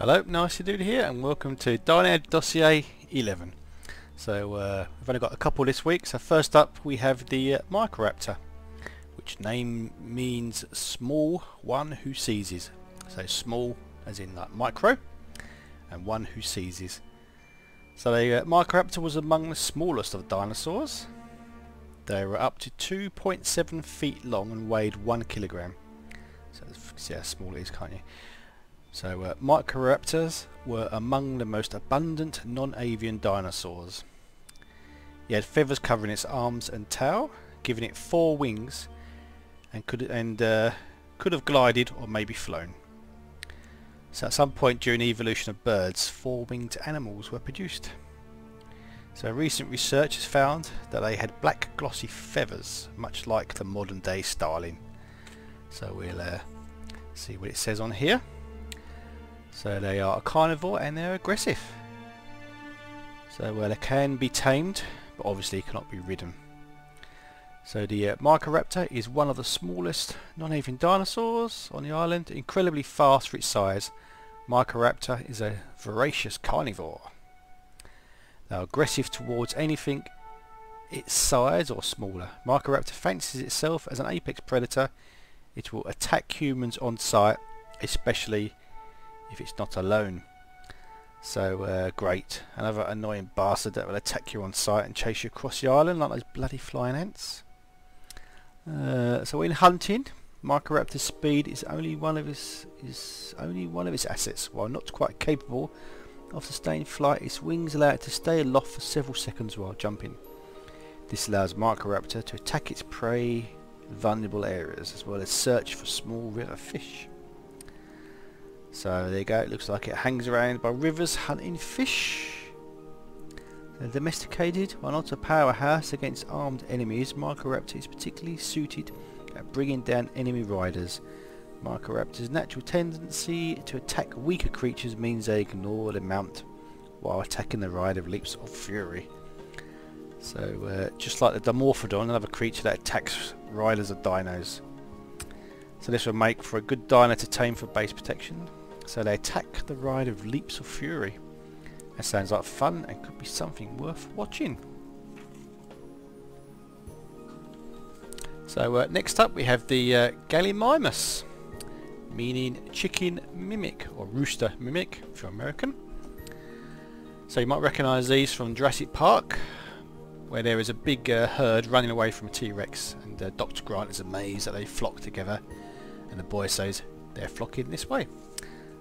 Hello, Nastydude here and welcome to Dino Dossier 11. So uh, we've only got a couple this week, so first up we have the uh, Microraptor, which name means small one who seizes. So small as in like micro, and one who seizes. So the uh, Microraptor was among the smallest of dinosaurs. They were up to 2.7 feet long and weighed 1 kilogram. So see how small it is, can't you? So uh, Microraptors were among the most abundant non-avian dinosaurs. It had feathers covering its arms and tail, giving it four wings, and could and uh, could have glided or maybe flown. So at some point during the evolution of birds, four-winged animals were produced. So recent research has found that they had black glossy feathers, much like the modern day starling. So we'll uh, see what it says on here. So they are a carnivore and they're aggressive. So well, they can be tamed, but obviously cannot be ridden. So the uh, Microraptor is one of the smallest non-avian dinosaurs on the island, incredibly fast for its size. Microraptor is a voracious carnivore. Now aggressive towards anything its size or smaller. Microraptor fancies itself as an apex predator. It will attack humans on sight, especially if it's not alone. So uh, great, another annoying bastard that will attack you on sight and chase you across the island like those bloody flying ants. Uh, so in hunting, Microraptor's speed is only one of its is only one of its assets. While not quite capable of sustained flight, its wings allow it to stay aloft for several seconds while jumping. This allows Microraptor to attack its prey in vulnerable areas as well as search for small river fish. So there you go, it looks like it hangs around by rivers hunting fish. They're domesticated, while not a powerhouse against armed enemies, Microraptor is particularly suited at bringing down enemy riders. Microraptor's natural tendency to attack weaker creatures means they ignore the mount while attacking the rider with leaps of fury. So uh, just like the Dimorphodon, another creature that attacks riders of dinos. So this will make for a good dino to tame for base protection. So they attack the ride of leaps of fury. That sounds like fun and could be something worth watching. So uh, next up we have the uh, Gallimimus, meaning chicken mimic or rooster mimic if you're American. So you might recognise these from Jurassic Park where there is a big uh, herd running away from a T-Rex and uh, Dr. Grant is amazed that they flock together and the boy says they're flocking this way.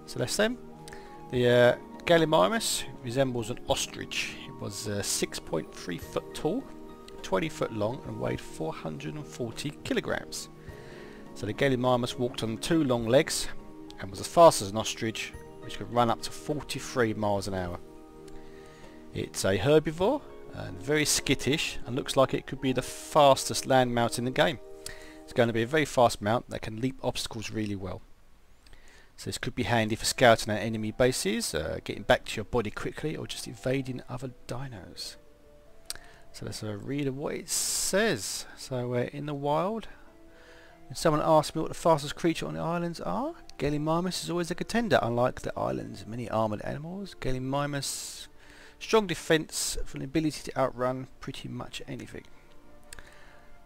So that's them. The uh, Gallimimus resembles an ostrich. It was uh, 6.3 foot tall, 20 foot long and weighed 440 kilograms. So the Gallimimus walked on two long legs and was as fast as an ostrich which could run up to 43 miles an hour. It's a herbivore and very skittish and looks like it could be the fastest land mount in the game. It's going to be a very fast mount that can leap obstacles really well. So this could be handy for scouting out enemy bases, uh, getting back to your body quickly or just evading other dinos. So let's uh, read what it says. So uh, in the wild, when someone asks me what the fastest creature on the islands are, Gallimimus is always a contender. Unlike the island's many armoured animals, Gallimimus strong defence for the ability to outrun pretty much anything.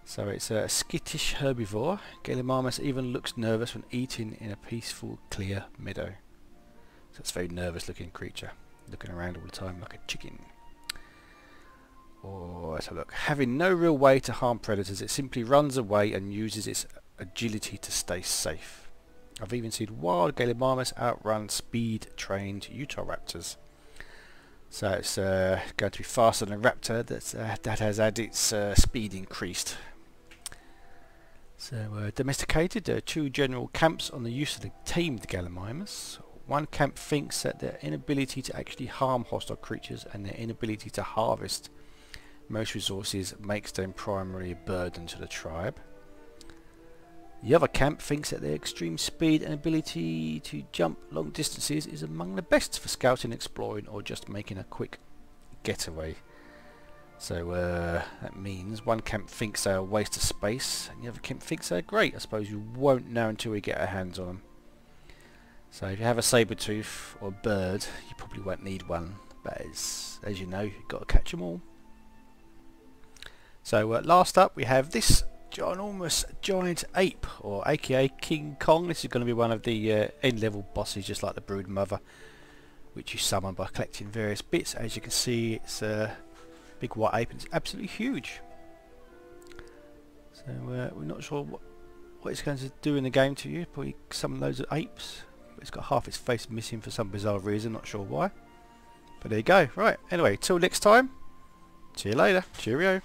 So it's a skittish herbivore. Gallimimus even looks nervous when eating in a peaceful, clear meadow. So it's a very nervous looking creature, looking around all the time like a chicken. Oh, let's have a look. Having no real way to harm predators, it simply runs away and uses its agility to stay safe. I've even seen wild Gallimimus outrun speed-trained Utahraptors. So it's uh, going to be faster than a raptor that's, uh, that has had its uh, speed increased so uh, domesticated, there are two general camps on the use of the tamed Gallimimus. One camp thinks that their inability to actually harm hostile creatures and their inability to harvest most resources makes them primarily a burden to the tribe. The other camp thinks that their extreme speed and ability to jump long distances is among the best for scouting, exploring or just making a quick getaway. So uh, that means one camp thinks they're a waste of space and the other camp thinks they're great. I suppose you won't know until we get our hands on them. So if you have a saber tooth or a bird, you probably won't need one. But as, as you know, you've got to catch them all. So uh, last up we have this ginormous giant ape, or aka King Kong. This is going to be one of the uh, end-level bosses, just like the Brood Mother, which you summon by collecting various bits. As you can see, it's a big white ape, it's absolutely huge. So uh, we're not sure what, what it's going to do in the game to you. Probably summon loads of apes. It's got half its face missing for some bizarre reason, not sure why. But there you go. Right, anyway, till next time. See you later. Cheerio.